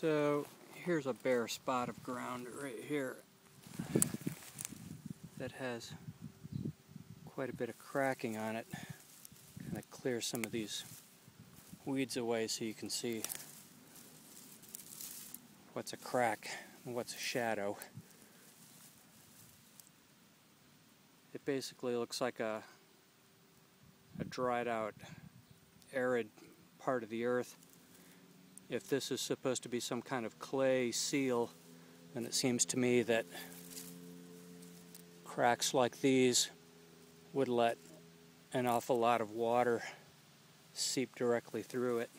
So here's a bare spot of ground right here that has quite a bit of cracking on it. Kind of clear some of these weeds away so you can see what's a crack and what's a shadow. It basically looks like a a dried out arid part of the earth. If this is supposed to be some kind of clay seal, then it seems to me that cracks like these would let an awful lot of water seep directly through it.